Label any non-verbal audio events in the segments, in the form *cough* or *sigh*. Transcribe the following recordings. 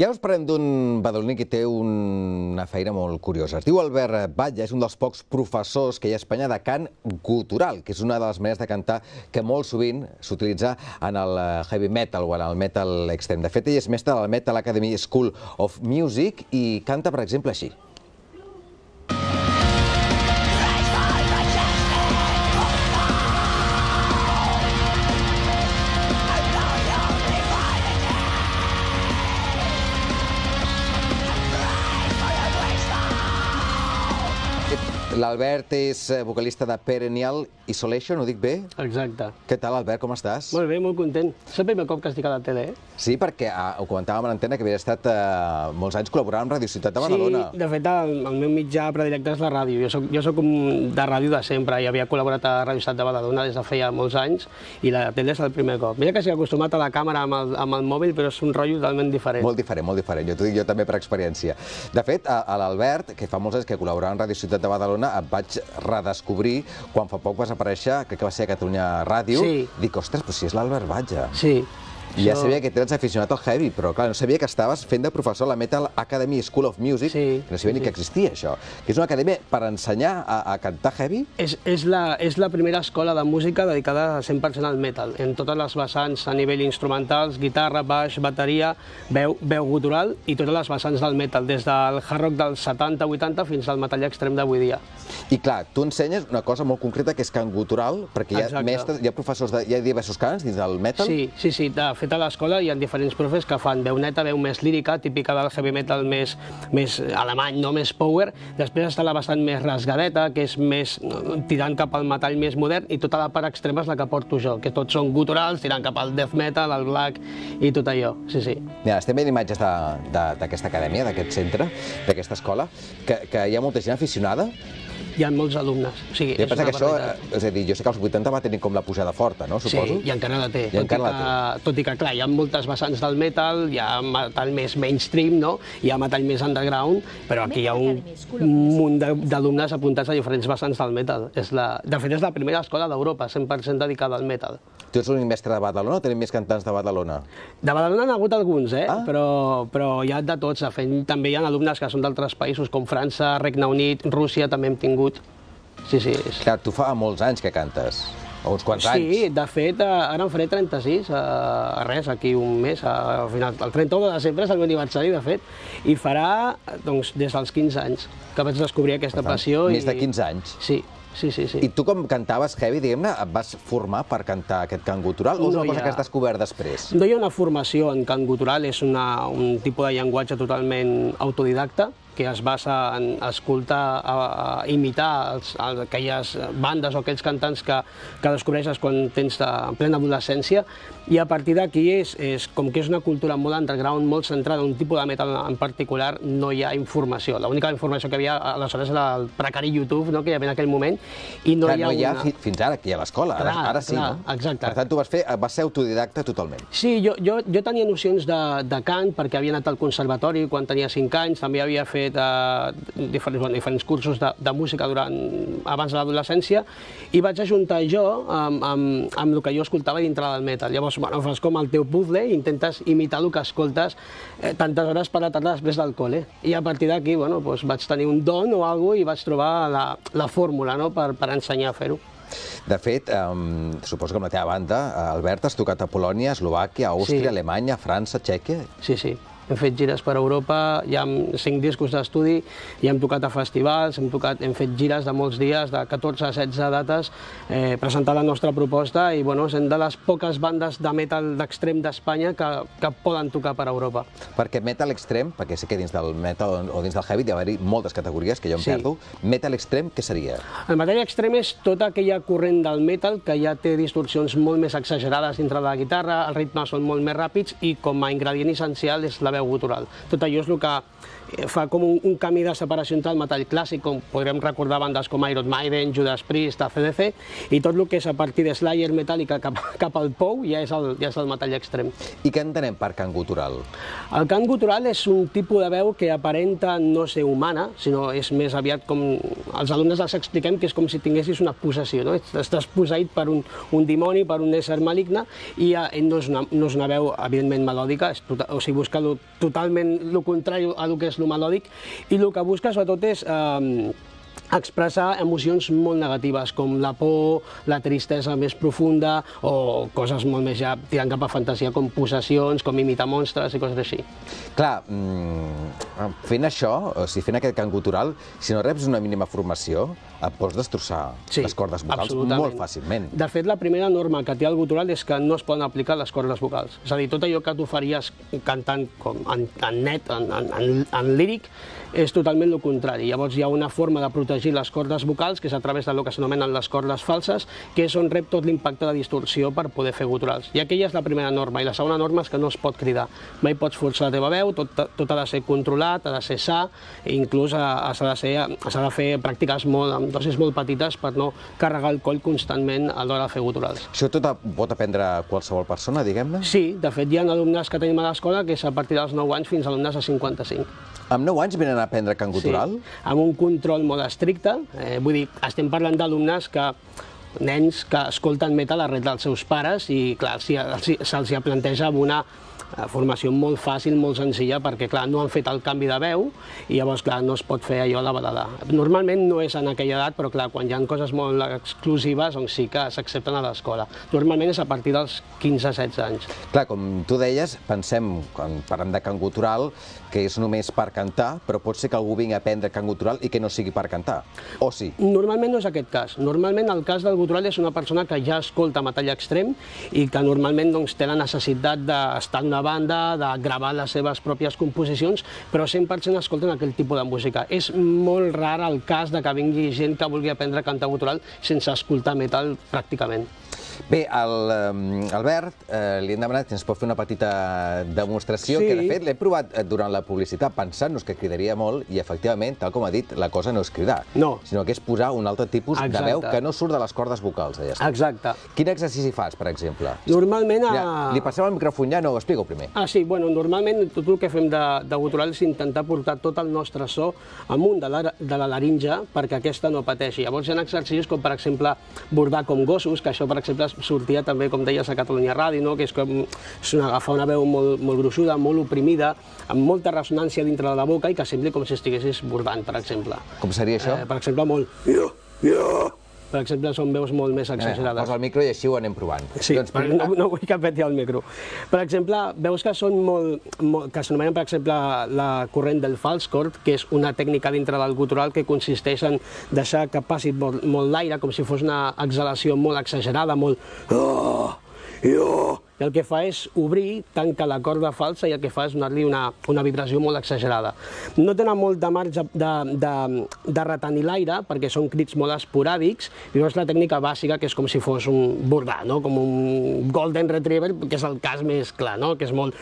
I ara us parlem d'un badaloní que té una feina molt curiosa. Es diu Albert Batlle, és un dels pocs professors que hi ha a Espanya de cant gutural, que és una de les maneres de cantar que molt sovint s'utilitza en el heavy metal o en el metal extrem. De fet, ell és mestre de la Metal Academy School of Music i canta, per exemple, així. L'Albert és eh, vocalista de Perennial Isolation, ho dic bé? Exacte. Què tal, Albert, com estàs? Molt bé, molt content. És el primer cop que estic a la tele, eh? Sí, perquè ah, ho comentàvem a l'antena que havia estat eh, molts anys col·laborant amb Radio Ciutat de Badalona. Sí, de fet, el, el meu mitjà predilecte és la ràdio. Jo soc, jo soc un de ràdio de sempre i havia col·laborat a Radio Ciutat de Badalona des de feia molts anys i la tele és el primer cop. Mira que estic acostumat a la càmera amb el, amb el mòbil, però és un rotllo totalment diferent. Molt diferent, molt diferent. Jo t'ho dic jo també per experiència. De fet, l'Albert, que fa molts anys que col·laborava amb Radio Ciutat de Badalona, et vaig redescobrir quan fa poc vas aparèixer, crec que va ser a Catalunya Ràdio. Sí. Dic, ostres, però si és l'Albert Batge. Sí. I ja sabia que eres aficionat al heavy, però clar, no sabia que estaves fent de professor a la Metal Academy School of Music, Sí, que no sabia ni sí. que existia això. Que és una acadèmia per ensenyar a, a cantar heavy? És, és, la, és la primera escola de música dedicada 100% al metal, en totes les vessants a nivell instrumentals, guitarra, baix, bateria, veu, veu gutural i totes les vessants del metal, des del hard rock dels 70-80 fins al metall extrem d'avui dia. I clar, tu ensenyes una cosa molt concreta que és cant gutural, perquè hi ha Exacte. mestres, hi ha professors, de, hi ha diversos cants dins del metal. Sí, sí, sí. De fet, a l'escola hi ha diferents profes que fan veu neta, veu més lírica, típica del heavy metal més, més alemany, no més power. Després està la vessant més rasgadeta, que és més tirant cap al metall més modern, i tota la part extrema és la que porto jo, que tots són guturals, tirant cap al death metal, al black i tot allò. Sí, sí. Mira, estem veient imatges d'aquesta acadèmia, d'aquest centre, d'aquesta escola, que, que hi ha molta gent aficionada. Hi ha molts alumnes. O sigui, Jo és que això, és a dir, jo sé que als 80 va tenir com la pujada forta, no? Suposo. Sí, i encara la té. I encara la que, tot i que, clar, hi ha moltes vessants del metal, hi ha metal més mainstream, no? hi ha metal més underground, però aquí hi ha un munt de- d'alumnes apuntats a diferents vessants del metal. És la, de fet, és la primera escola d'Europa 100% dedicada al metal. Tu ets l'únic mestre de Badalona o tenim més cantants de Badalona? De Badalona n'ha hagut alguns, eh? Ah. però, però hi ha de tots. De fet, també hi ha alumnes que són d'altres països, com França, Regne Unit, Rússia, també hem tingut. Sí, sí. És... Clar, tu fa molts anys que cantes, o uns quants Sí, anys. de fet, eh, ara en faré 36, a, a res, aquí un mes, a, al final, el 31 de desembre és el meu aniversari, de fet, i farà doncs, des dels 15 anys que vaig descobrir aquesta tant, passió. Més i... de 15 anys. Sí, sí, sí. sí. I tu com cantaves heavy, diguem-ne, et vas formar per cantar aquest cant gutural o és No una cosa ha- que has descobert després? No hi ha una formació en cant gutural, és una, un tipus de llenguatge totalment autodidacta, que es basa en escoltar, a, a imitar els, els, aquelles bandes o aquells cantants que, que descobreixes quan tens de, en plena adolescència, i a partir d'aquí és, és, com que és una cultura molt underground, molt centrada en un tipus de metal en particular, no hi ha informació. L'única informació que hi havia aleshores era el precari YouTube, no?, que hi havia en aquell moment, i no Clar, hi ha no hi ha una... fi- fins ara, hi ha l'escola, ara, ara sí, clar, no? exacte. Per tant, tu vas, fer, vas ser autodidacta totalment. Sí, jo, jo, jo tenia nocions de, de cant perquè havia anat al conservatori quan tenia 5 anys, també havia fet eh, diferents, bueno, diferents cursos de, de música durant, abans de l'adolescència i vaig ajuntar jo amb, amb, amb el que jo escoltava dintre del metal. Llavors, bueno, fas com el teu puzzle i intentes imitar el que escoltes eh, tantes hores per la tarda després del col·le. I a partir d'aquí bueno, doncs vaig tenir un don o alguna i vaig trobar la, la fórmula no? per, per ensenyar a fer-ho. De fet, um, suposo que amb la teva banda, eh, Albert, has tocat a Polònia, Eslovàquia, Àustria, Sí. Alemanya, França, Txèquia... Sí, sí. Hem fet gires per Europa, hi ha cinc discos d'estudi, i hem tocat a festivals, hem, tocat, hem fet gires de molts dies, de 14 a 16 dates, eh, presentar la nostra proposta i bueno, som de les poques bandes de metal d'extrem d'Espanya que, que poden tocar per Europa. Perquè metal extrem, perquè sé que dins del metal o dins del heavy hi ha moltes categories que jo em Sí. perdo, metal extrem què seria? El metall extrem és tota aquella corrent del metal que ja té distorsions molt més exagerades dintre de la guitarra, els ritmes són molt més ràpids i com a ingredient essencial és la veu gutural. Tot allò és el que eh, fa com un, un camí de separació entre el metall clàssic, com podrem recordar bandes com Iron Maiden, Judas Priest, ACDC, i tot el que és a partir de Slayer Metallica cap, *laughs* cap al Pou ja és, el, ja és el metall extrem. I què entenem per cant gutural? El cant gutural és un tipus de veu que aparenta no ser humana, sinó és més aviat com... Els alumnes els expliquem que és com si tinguessis una possessió, no? Estàs posseït per un, un dimoni, per un ésser maligne, i eh, no és, una, no és una veu, evidentment, melòdica, tota, o sigui, busca el totalment el contrari a el que és el melòdic, i el que busca sobretot és eh, expressar emocions molt negatives, com la por, la tristesa més profunda, o coses molt més ja tirant cap a fantasia, com possessions, com imitar monstres i coses així. Clar, mm, fent això, o sigui, fent aquest cant cultural, si no reps una mínima formació, et pots destrossar Sí, les cordes vocals molt fàcilment. De fet, la primera norma que té el gutural és que no es poden aplicar les cordes vocals. És a dir, tot allò que tu faries cantant com en, en net, en, en, en, en líric, és totalment el contrari. Llavors hi ha una forma de protegir les cordes vocals, que és a través del que s'anomenen les cordes falses, que és on rep tot l'impacte de distorsió per poder fer guturals. I aquella és la primera norma. I la segona norma és que no es pot cridar. Mai pots forçar la teva veu, tot, tot ha de ser controlat, ha de ser sa, i inclús eh, s'ha de, ser, s'ha de fer pràctiques molt, amb dosis molt petites per no carregar el coll constantment a l'hora de fer guturals. Això tot pot aprendre qualsevol persona, diguem-ne? Sí, de fet hi ha alumnes que tenim a l'escola que és a partir dels 9 anys fins a alumnes de 55. Amb 9 anys venen a aprendre cant cultural? Sí, amb un control molt estricte. Eh, vull dir, estem parlant d'alumnes que nens que escolten metal arrel dels seus pares i, clar, se'ls se planteja amb una formació molt fàcil, molt senzilla, perquè, clar, no han fet el canvi de veu i llavors, clar, no es pot fer allò a la balada. Normalment no és en aquella edat, però, clar, quan hi ha coses molt exclusives, doncs sí que s'accepten a l'escola. Normalment és a partir dels 15-16 anys. Clar, com tu deies, pensem, quan parlem de cant cultural, que és només per cantar, però pot ser que algú vingui a aprendre cant cultural i que no sigui per cantar, o sí? Normalment no és aquest cas. Normalment el cas del gutural és una persona que ja escolta metall extrem i que normalment doncs, té la necessitat d'estar en una banda, de gravar les seves pròpies composicions, però 100% escolten aquell tipus de música. És molt rar el cas de que vingui gent que vulgui aprendre a cantar gutural sense escoltar metal pràcticament. Bé, el, um, Albert, eh, li hem demanat que ens pot fer una petita demostració, Sí. que de fet l'he provat eh, durant la publicitat pensant-nos que cridaria molt i efectivament, tal com ha dit, la cosa no és cridar, No. sinó que és posar un altre tipus Exacte. de veu que no surt de les cordes vocals. Ja està. Exacte. Quin exercici fas, per exemple? Normalment... A... Mira, li passem el micròfon ja, no, explica-ho primer. Ah, sí, bueno, normalment tot el que fem de, de gutural és intentar portar tot el nostre so amunt de la, de la laringe perquè aquesta no pateixi. Llavors hi ha exercicis com, per exemple, bordar com gossos, que això, per exemple, sortia també, com deies, a Catalunya Ràdio, no? que és com és una, agafar una veu molt, molt gruixuda, molt oprimida, amb molta ressonància dintre de la boca i que sembli com si estiguessis bordant, per exemple. Com seria això? Eh, per exemple, molt... Jo, jo. Per exemple, són veus molt més exagerades. Posa el micro i així ho anem provant. Sí, doncs, no, no vull que peti el micro. Per exemple, veus que són molt, molt que s'anomenen, per exemple, la corrent del fals cord, que és una tècnica dintre del gutural que consisteix en deixar que passi molt, molt l'aire, com si fos una exhalació molt exagerada, molt... Oh, oh, i el que fa és obrir, tanca la corda falsa i el que fa és donar-li una, una vibració molt exagerada. No tenen molt de marge de, de, de retenir l'aire perquè són crits molt esporàdics i llavors la tècnica bàsica que és com si fos un bordà, no? com un golden retriever, que és el cas més clar, no? que és molt...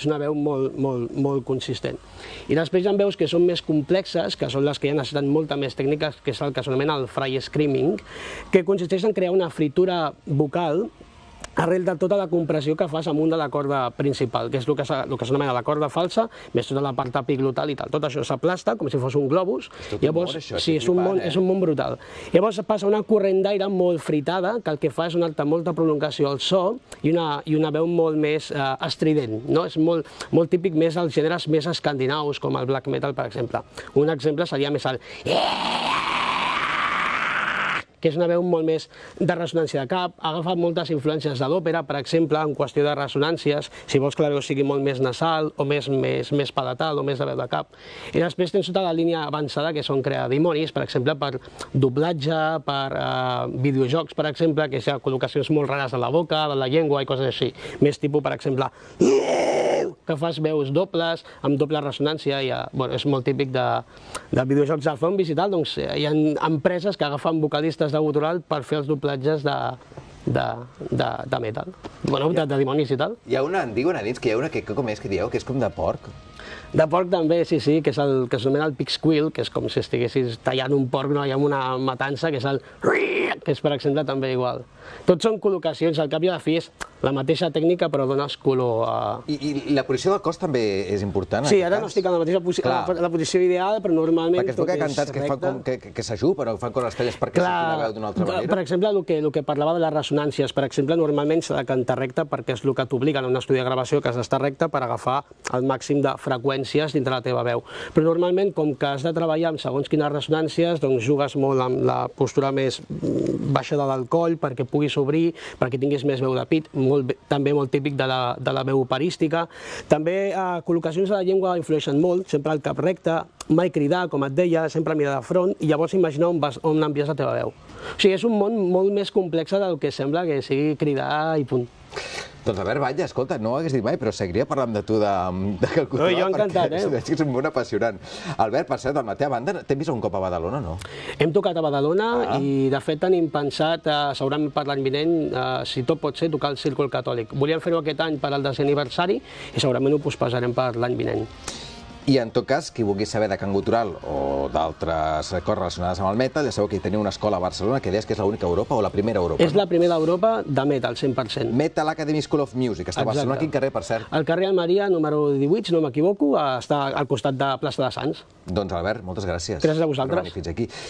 És una veu molt, molt, molt consistent. I després ha veus que són més complexes, que són les que ja necessiten molta més tècniques, que és el que s'anomena el fry screaming, que consisteix en crear una fritura vocal arrel de tota la compressió que fas amunt de la corda principal, que és el que s'anomena la corda falsa, més tota la part epiglotal i tal. Tot això s'aplasta com si fos un globus. tot Llavors, món, això, sí, és un, món, eh? és un món brutal. Llavors passa una corrent d'aire molt fritada, que el que fa és donar-te molta prolongació al so i una, i una veu molt més eh, estrident. No? És molt, molt típic més als gèneres més escandinaus, com el black metal, per exemple. Un exemple seria més el que és una veu molt més de ressonància de cap, ha agafat moltes influències de l'òpera, per exemple, en qüestió de ressonàncies, si vols que la veu sigui molt més nasal, o més, més, més palatal, o més de veu de cap. I després tens tota la línia avançada, que són crear dimonis, per exemple, per doblatge, per eh, videojocs, per exemple, que hi ha col·locacions molt rares de la boca, de la llengua i coses així. Més tipus, per exemple, que fas veus dobles, amb doble ressonància, i, eh, bueno, és molt típic de, de videojocs de zombies i tal, doncs eh, hi ha empreses que agafen vocalistes de gutural per fer els doblatges de, de, de, de metal, bueno, de, de dimonis i tal. Hi ha una, em diuen a dins que hi ha una que, que com és que dieu, que és com de porc. De porc també, sí, sí, que és el que s'anomena el pig squeal, que és com si estiguessis tallant un porc, no, hi ha una matança, que és el que és, per exemple, també igual. Tots són col·locacions, al cap i a la fi és la mateixa tècnica, però dones color a... I, I la posició del cos també és important? en Sí, ara no cas? estic en la mateixa posi Clar. la, la posició ideal, però normalment Perquè es veu que hi ha cantats que, fan com, que, que, que s'ajupen o fan coses estranyes perquè surti la veu d'una altra manera. Per exemple, el que, el que parlava de la ressonàncies, per exemple, normalment s'ha de cantar recte perquè és el que t'obliguen a un estudi de gravació que has d'estar recte per agafar el màxim de freqüències dintre la teva veu. Però normalment, com que has de treballar amb segons quines ressonàncies, doncs jugues molt amb la postura més baixada del coll perquè puguis obrir, perquè tinguis més veu de pit, molt, també molt típic de la, de la veu operística. També eh, col·locacions de la llengua influeixen molt, sempre el cap recte, mai cridar, com et deia, sempre mirar de front, i llavors imaginar on, vas, on envies la teva veu. O sigui, és un món molt més complex del que sembla que sigui cridar i punt. Doncs Albert Batlle, escolta, no ho hagués dit mai, però seguiria parlant de tu de, de Calcuta. No, jo encantat, eh? Que és un món apassionant. Albert, per cert, a la teva banda, t'hem vist un cop a Badalona, no? Hem tocat a Badalona Ah. i, de fet, tenim pensat, eh, segurament per l'any vinent, eh, si tot pot ser, tocar el Círcul Catòlic. Volíem fer-ho aquest any per al desè aniversari i segurament ho posposarem per l'any vinent. I en tot cas, qui vulgui saber de Can Gutural o d'altres coses relacionades amb el metal, ja sabeu que hi teniu una escola a Barcelona que deies que és l'única Europa o la primera Europa. És la primera d'Europa de metal, 100%. Metal Academy School of Music. Està a. Barcelona, quin carrer, per cert? El carrer Almeria, número 18, si no m'equivoco, està al costat de Plaça de Sants. Doncs Albert, moltes gràcies. Gràcies a vosaltres. Venir fins aquí.